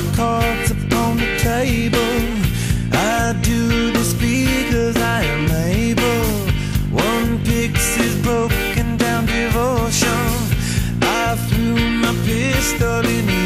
my cards upon the table. I do this because I am able. One pixie's broken down devotion. I threw my pistol in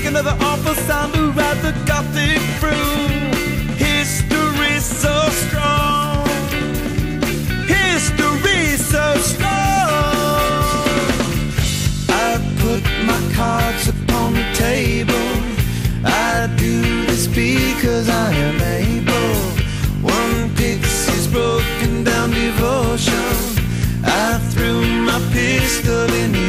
make another awful sound to ride the gothic through. History so strong. History so strong. I put my cards upon the table. I do this because I am able. One pixie's broken down devotion. I threw my pistol in